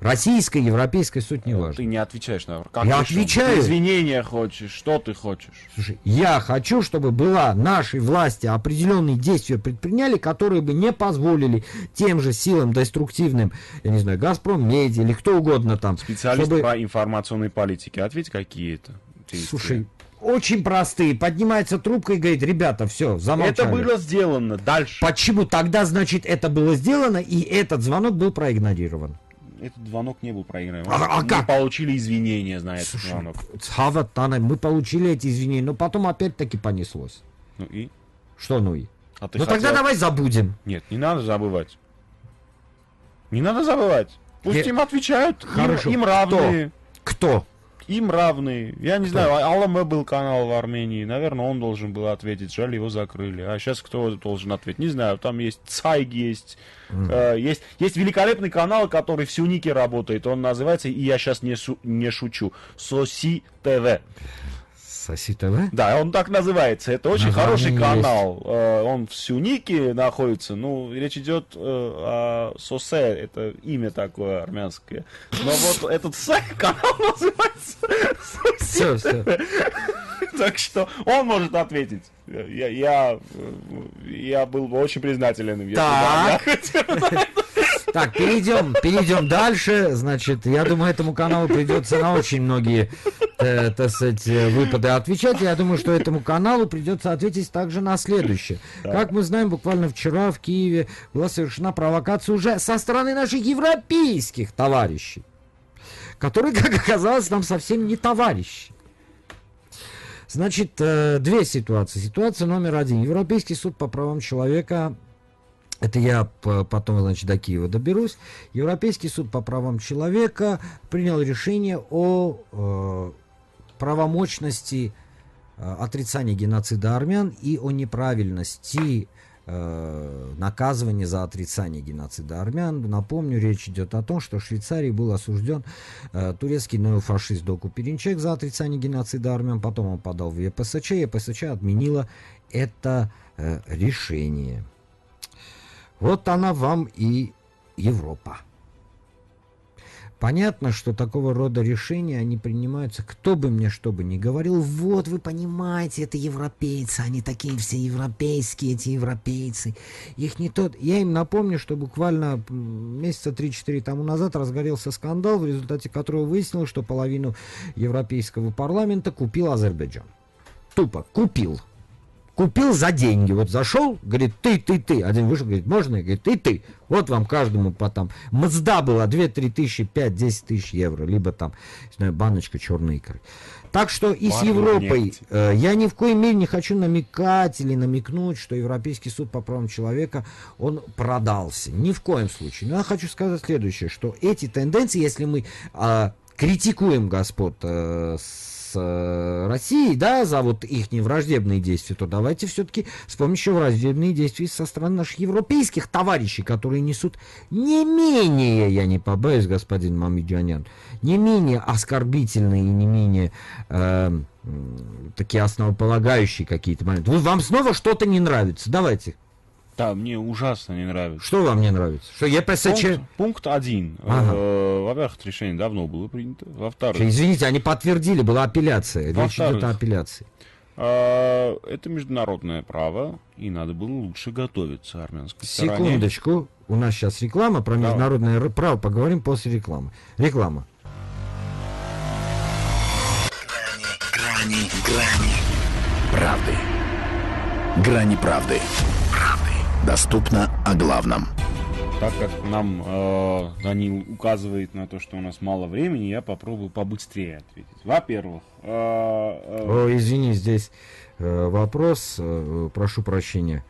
Российская, европейская, суть не важно. Ты не отвечаешь на. Как Я отвечаю. Ты извинения хочешь, что ты хочешь? Слушай, я хочу, чтобы была нашей власти определенные действия предприняли, которые бы не позволили тем же силам деструктивным, я не знаю, Газпром, Меди или кто угодно там. Специалист чтобы- по информационной политике. Ответь, какие это действия. Слушай, очень простые. Поднимается трубка и говорит, ребята, все, замолчали. это было сделано. Дальше. Почему тогда, значит, это было сделано, и этот звонок был проигнорирован? Этот звонок не был проигран. А- а Мы как? получили извинения этот Слушай, звонок. Цхават Тана, мы получили эти извинения, но потом опять-таки понеслось. Ну и? Что ну и? А ты ну хотел- тогда давай забудем. Нет, не надо забывать. Не надо забывать. Пусть Нет. им отвечают. Им- Хорошо. Им, равные. Кто? Им равные. Я не знаю, Аламе был канал в Армении. Наверное, он должен был ответить. Жаль, его закрыли. А сейчас кто должен ответить? Не знаю. Там есть Цайг, есть, э, есть, есть великолепный канал, который в Сюнике работает. Он называется, и я сейчас не, шу- не шучу, Соси ТВ. Соси ТВ? Да, он так называется. Это очень Название хороший есть. канал. Э, Он в Сюнике находится. Ну, речь идет э, о Сосе. Это имя такое армянское. Но вот этот канал называется Соси. Все. Так что он может ответить. Я, я, э, я был бы очень признателен им. если бы они- Так, перейдем, перейдем дальше. Значит, я думаю, этому каналу придется на очень многие, э, так сказать, э, выпады отвечать. Я думаю, что этому каналу придется ответить также на следующее. Как мы знаем, буквально вчера в Киеве была совершена провокация уже со стороны наших европейских товарищей, которые, как оказалось, нам совсем не товарищи. Значит, э, две ситуации. Ситуация номер один. Европейский суд по правам человека это я потом, значит, до Киева доберусь. Европейский суд по правам человека принял решение о э, правомочности э, отрицания геноцида армян и о неправильности э, наказывания за отрицание геноцида армян. Напомню, речь идет о том, что в Швейцарии был осужден э, турецкий неофашист Доку Перинчек за отрицание геноцида армян. Потом он подал в ЕПСЧ. ЕПСЧ отменила это э, решение. Вот она вам и Европа. Понятно, что такого рода решения, они принимаются, кто бы мне что бы ни говорил, вот вы понимаете, это европейцы, они такие все европейские, эти европейцы. Их не тот... Я им напомню, что буквально месяца 3-4 тому назад разгорелся скандал, в результате которого выяснилось, что половину европейского парламента купил Азербайджан. Тупо купил. Купил за деньги. Вот зашел, говорит, ты, ты, ты. Один вышел, говорит, можно? Говорит, ты, ты. Вот вам каждому по там. Мзда была 2-3 тысячи, 5-10 тысяч евро. Либо там, не знаю, баночка черной икры. Так что и с Европой э, я ни в коей мере не хочу намекать или намекнуть, что Европейский суд по правам человека, он продался. Ни в коем случае. Но я хочу сказать следующее, что эти тенденции, если мы э, критикуем господ э, с э, Россией, да, за вот их невраждебные действия, то давайте все-таки вспомним еще враждебные действия со стороны наших европейских товарищей, которые несут не менее, я не побоюсь, господин Мамедянян, не менее оскорбительные и не менее э, такие основополагающие какие-то моменты. Вам снова что-то не нравится, давайте. Да, мне ужасно не нравится. Что вам не нравится? Что ЕПСЧ... Пункт, пункт один. Ага. Э, во-первых, решение давно было принято. Во-вторых... Извините, они подтвердили, была апелляция. Речь идет о апелляции. Э, это международное право, и надо было лучше готовиться армянской стороне. Секундочку. У нас сейчас реклама. Про международное Давай. право поговорим после рекламы. Реклама. Грани, грани, грани. Правды. Грани правды. Доступно о главном. Так как нам э, Данил указывает на то, что у нас мало времени, я попробую побыстрее ответить. Во-первых... Э, э... О, извини, здесь э, вопрос, э, прошу прощения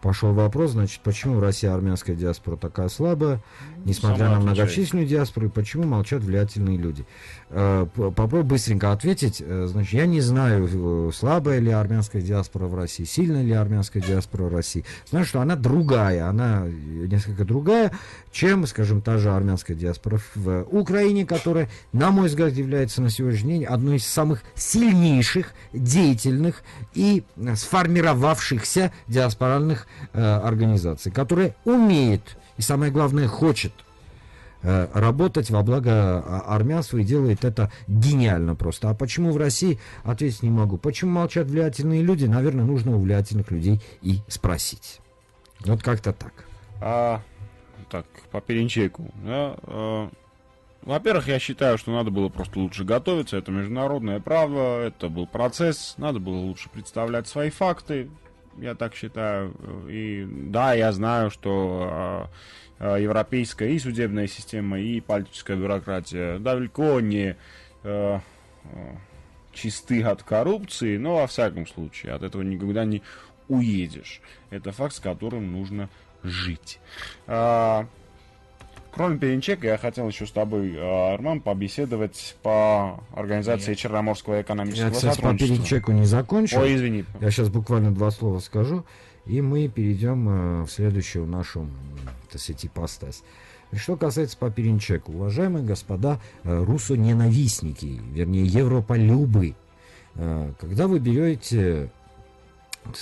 пошел вопрос, значит, почему в России армянская диаспора такая слабая, несмотря Сама на многочисленную диаспору, почему молчат влиятельные люди. Э, попробую быстренько ответить. Э, значит, я не знаю, э, слабая ли армянская диаспора в России, сильная ли армянская диаспора в России. Знаю, что она другая, она несколько другая, чем, скажем, та же армянская диаспора в Украине, которая, на мой взгляд, является на сегодняшний день одной из самых сильнейших, деятельных и сформировавшихся диаспоральных э, организаций, которая умеет и, самое главное, хочет э, работать во благо а, армянства и делает это гениально просто. А почему в России, ответить не могу. Почему молчат влиятельные люди? Наверное, нужно у влиятельных людей и спросить. Вот как-то так. А, так, по перенчейку. Да, а, во-первых, я считаю, что надо было просто лучше готовиться. Это международное право, это был процесс. Надо было лучше представлять свои факты я так считаю. И да, я знаю, что э, европейская и судебная система, и политическая бюрократия далеко не э, чисты от коррупции, но во всяком случае от этого никогда не уедешь. Это факт, с которым нужно жить. Кроме Перенчека, я хотел еще с тобой, э, Арман, побеседовать по организации Нет. Черноморского экономического я, кстати, сотрудничества. по Перенчеку не закончил. Ой, извини. Я сейчас буквально два слова скажу, и мы перейдем э, в следующую нашу, так сказать, ипостась. Что касается Паперинчека, уважаемые господа э, русо-ненавистники, вернее, европолюбы, когда вы берете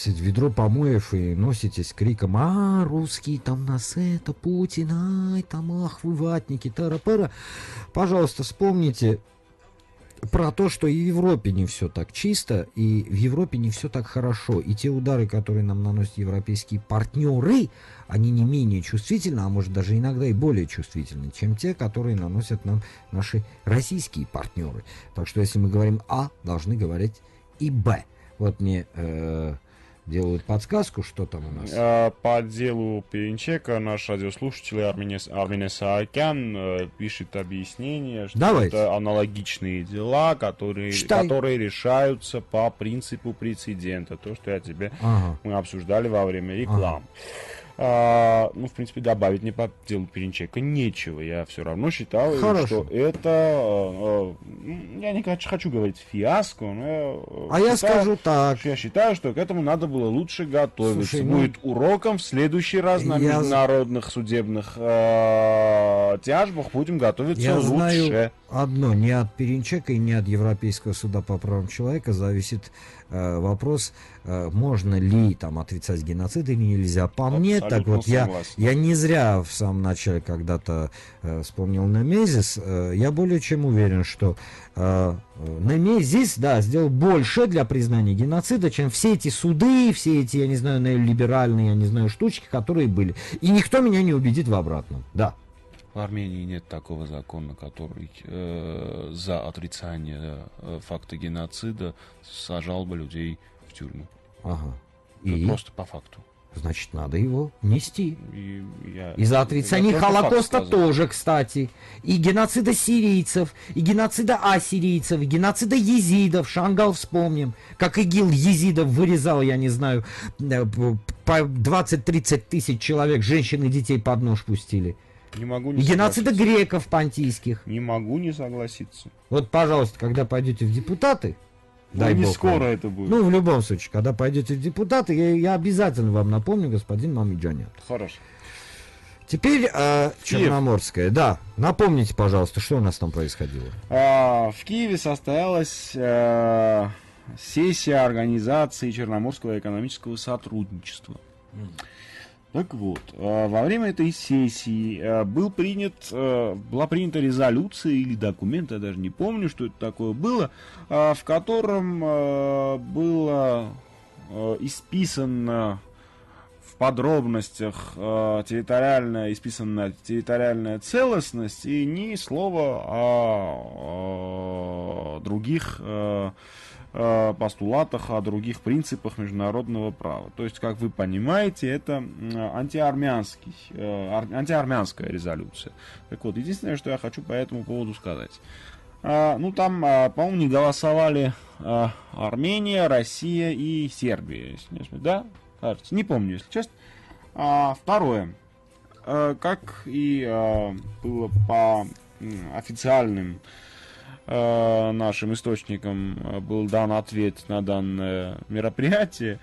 ведро помоев и носитесь криком «А, русские, там нас это, Путин, ай, там, ах, вы ватники, тара-пара», пожалуйста, вспомните про то, что и в Европе не все так чисто, и в Европе не все так хорошо. И те удары, которые нам наносят европейские партнеры, они не менее чувствительны, а может даже иногда и более чувствительны, чем те, которые наносят нам наши российские партнеры. Так что если мы говорим А, должны говорить и Б. Вот мне э, делают подсказку, что там у нас? А, по делу Перенчека наш радиослушатель Арминес, Арминес Аакян э, пишет объяснение, что Давайте. это аналогичные дела, которые, которые решаются по принципу прецедента. То, что я тебе ага. мы обсуждали во время рекламы. Ага. А, ну, в принципе, добавить не по делу Перенчека нечего. Я все равно считал, Хорошо. что это, а, а, я не хочу, говорить фиаско, но я а считаю, я скажу так. Я считаю, что к этому надо было лучше готовиться. Слушай, ну, Будет уроком в следующий раз на я... международных судебных э, тяжбах будем готовиться я лучше. Знаю одно, не от Перенчека и не от Европейского суда по правам человека зависит э, вопрос, э, можно ли там отрицать геноцид или нельзя. По мне, так Абсолютно вот я, согласен. я не зря в самом начале когда-то э, вспомнил Немезис. Э, я более чем уверен, что э, Немезис, да, сделал больше для признания геноцида, чем все эти суды, все эти, я не знаю, неолиберальные, я не знаю, штучки, которые были. И никто меня не убедит в обратном. Да. В Армении нет такого закона, который э, за отрицание э, факта геноцида сажал бы людей в тюрьму. Ага. И, Просто по факту. значит, надо его нести. И, я- И за я отрицание факт Холокоста тоже, кстати. И геноцида сирийцев, и геноцида ассирийцев, и геноцида езидов. Шангал вспомним. Как ИГИЛ езидов вырезал, я не знаю, э, по 20-30 тысяч человек, женщин и детей под нож пустили. Не могу не геноцида согласиться. греков понтийских. Не могу не согласиться. Вот, пожалуйста, когда пойдете в депутаты, Ну, дай не бог скоро вам. это будет. Ну, в любом случае, когда пойдете в депутаты, я, я обязательно вам напомню, господин Мамиджанян. Хорошо. Теперь э, Черноморская. Да, напомните, пожалуйста, что у нас там происходило. А, в Киеве состоялась э, сессия Организации Черноморского экономического сотрудничества. Так вот, э, во время этой сессии э, был принят, э, была принята резолюция или документ, я даже не помню, что это такое было, в котором было исписано подробностях э, территориальная, исписана территориальная целостность и ни слова о, э, других э, э, постулатах, о других принципах международного права. То есть, как вы понимаете, это антиармянский, э, ар- антиармянская резолюция. Так вот, единственное, что я хочу по этому поводу сказать. А, ну, там, а, по-моему, не голосовали а, Армения, Россия и Сербия. Да? Кажется. Не помню, если честно. А, второе. А, как и а, было по официальным а, нашим источникам был дан ответ на данное мероприятие,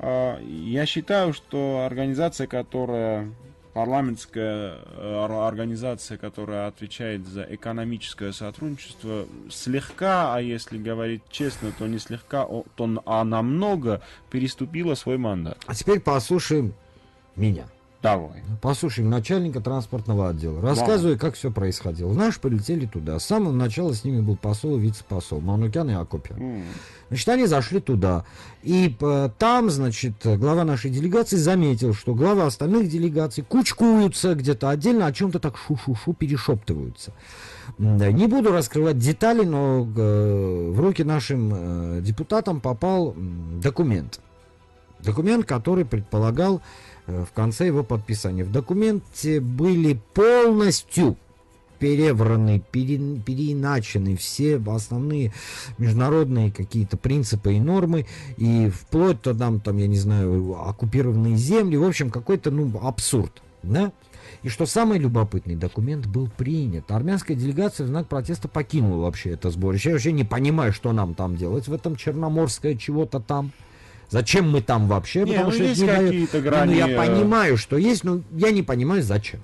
я считаю, что организация, которая парламентская э, ор- организация, которая отвечает за экономическое сотрудничество, слегка, а если говорить честно, то не слегка, то а намного переступила свой мандат. А теперь послушаем меня. Давай. Послушаем начальника транспортного отдела. Рассказывай, как все происходило. Знаешь, полетели туда. С самого начала с ними был посол и вице-посол Манукян и Акопян. М, Значит, они зашли туда. И э, там, значит, глава нашей делегации заметил, что главы остальных делегаций кучкуются где-то отдельно, о чем-то так шу-шу-шу перешептываются. Да, Не буду раскрывать детали, но э, в руки нашим э, депутатам попал документ. Документ, который предполагал э, в конце его подписания. В документе были полностью перевраны, пере- переиначены все основные международные какие-то принципы и нормы, и вплоть до там, там, я не знаю, оккупированные земли, в общем, какой-то, ну, абсурд, да? И что самое любопытное, документ был принят. Армянская делегация в знак протеста покинула вообще это сборище. Я вообще не понимаю, что нам там делать в этом Черноморское чего-то там. Зачем мы там вообще? Не, Потому ну что есть какие-то ну, грани, я э, понимаю, что есть, но я не понимаю, зачем.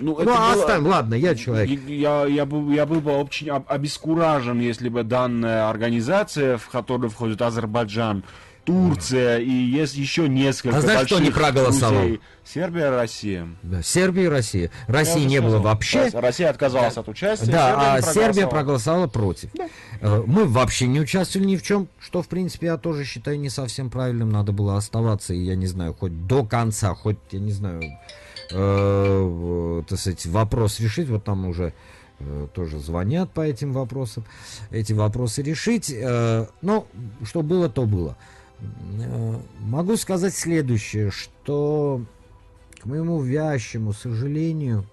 Ну, Ну, это было- оставим, ладно, я человек. Я, я, был, я был бы очень об- обескуражен, если бы данная организация, в которую входит Азербайджан, Турция и есть еще несколько А знаешь, кто не проголосовал? друзей. Сербия, Россия. Да, Сербия и Россия. России не было сказал. вообще. Да, Россия отказалась от участия, Да, а не Сербия проголосовала. против. Э, Мы вообще не участвовали ни в чем, что, в принципе, я тоже считаю не совсем правильным. Надо было оставаться, и я не знаю, хоть до конца, хоть, я не знаю, э, так сказать, вопрос решить. Вот там уже э, тоже звонят по этим вопросам. Эти вопросы решить. Э, но что было, то было. Э, могу сказать следующее, что, к моему вящему сожалению,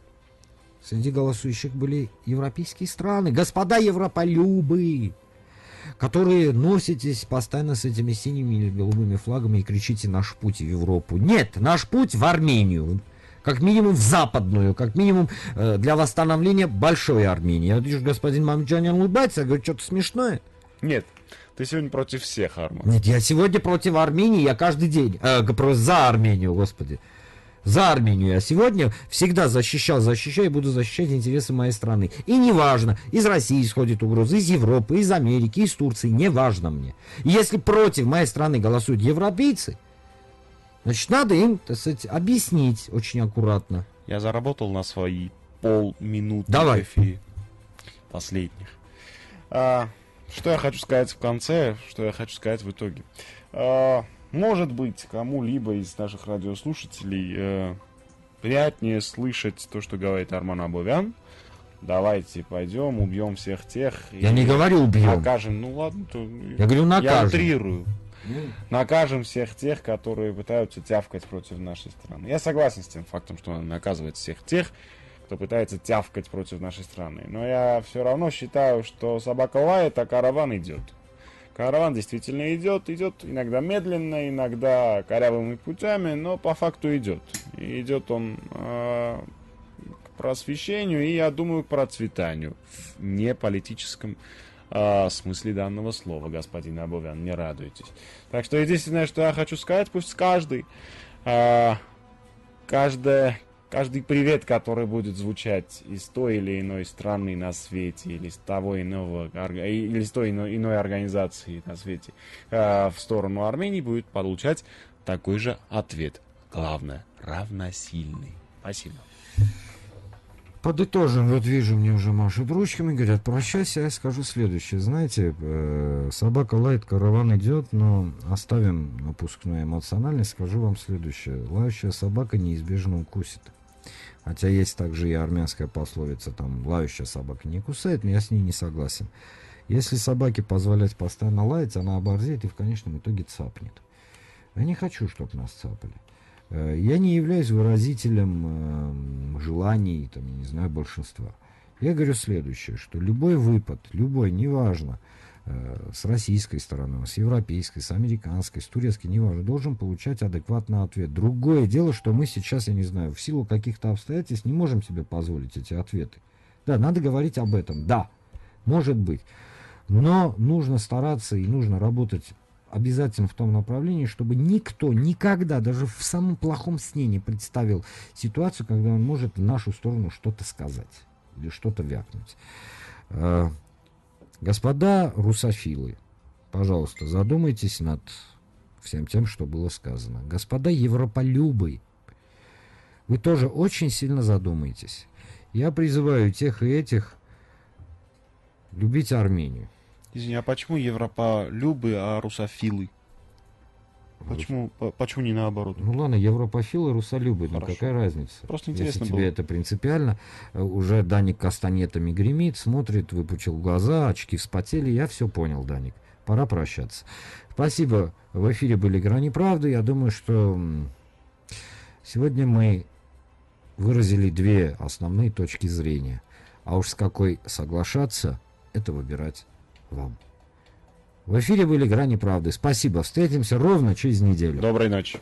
Среди голосующих были европейские страны. Господа европолюбы, которые носитесь постоянно с этими синими или голубыми флагами и кричите «Наш путь в Европу». Нет, наш путь в Армению. Как минимум в западную, как минимум э, для восстановления большой Армении. Я вижу, господин Мамджанян улыбается, я говорю, что-то смешное. Нет, ты сегодня против всех, Арман. Нет, я сегодня против Армении, я каждый день. Э, за Армению, господи. за Армению. Я сегодня всегда защищал, защищаю и буду защищать интересы моей страны. И неважно, из России исходит угроза, из Европы, из Америки, из Турции, неважно мне. И если против моей страны голосуют европейцы, значит, надо им, так сказать, объяснить очень аккуратно. Я заработал на свои полминуты Давай. эфире последних. А, что я хочу сказать в конце, что я хочу сказать в итоге. А, может быть, кому-либо из наших радиослушателей э, приятнее слышать то, что говорит Арман Абовян. Давайте пойдем, убьем всех тех. Я и не говорю убьем. Накажем, ну ладно, то... Я говорю Я накажем. утрирую. Накажем всех тех, которые пытаются тявкать против нашей страны. Я согласен с тем фактом, что надо наказывать всех тех, кто пытается тявкать против нашей страны. Но я все равно считаю, что собака лает, а караван идет. Караван действительно идет, идет иногда медленно, иногда корявыми путями, но по факту идет. Идет он э, к просвещению и, я думаю, к процветанию в неполитическом э, смысле данного слова, господин Абовян, не радуйтесь. Так что единственное, что я хочу сказать, пусть каждый, э, каждая, каждый привет, который будет звучать из той или иной страны на свете, или с того иного, или с той иной, иной организации на свете, э, в сторону Армении, будет получать такой же ответ. Главное, равносильный. Спасибо. Подытожим, вот вижу, мне уже машут ручками, говорят, прощайся, я скажу следующее. Знаете, э, собака лает, караван идет, но оставим напускную эмоциональность, скажу вам следующее. Лающая собака неизбежно укусит. Хотя есть также и армянская пословица, там, лающая собака не кусает, но я с ней не согласен. Если собаке позволять постоянно лаять, она оборзеет и в конечном итоге цапнет. Я не хочу, чтобы нас цапали. Э, Я не являюсь выразителем э, желаний, там, я не знаю, большинства. Я говорю следующее, что любой выпад, любой, неважно, э, с российской стороны, с европейской, с американской, с турецкой, неважно, должен получать адекватный ответ. Другое дело, что мы сейчас, я не знаю, в силу каких-то обстоятельств не можем себе позволить эти ответы. Да, надо говорить об этом, да, может быть. Но нужно стараться и нужно работать обязательно в том направлении, чтобы никто никогда, даже в самом плохом сне не представил ситуацию, когда он может в нашу сторону что-то сказать или что-то вякнуть. Господа русофилы, пожалуйста, задумайтесь над всем тем, что было сказано. Господа европолюбы, вы тоже очень сильно задумайтесь. Я призываю тех и этих любить Армению. Извини, а почему европолюбы, а русофилы? Почему, по- почему не наоборот? Ну ладно, европофилы, русолюбы, ну Хорошо. какая разница? Просто Если интересно тебе было. это принципиально, э, уже Даник кастанетами гремит, смотрит, выпучил глаза, очки вспотели, я все понял, Даник. Пора прощаться. Спасибо. В эфире были «Грани правды». Я думаю, что сегодня мы выразили две основные точки зрения. А уж с какой соглашаться, это выбирать вам. В эфире были «Грани правды». Спасибо. Встретимся ровно через неделю. Доброй ночи.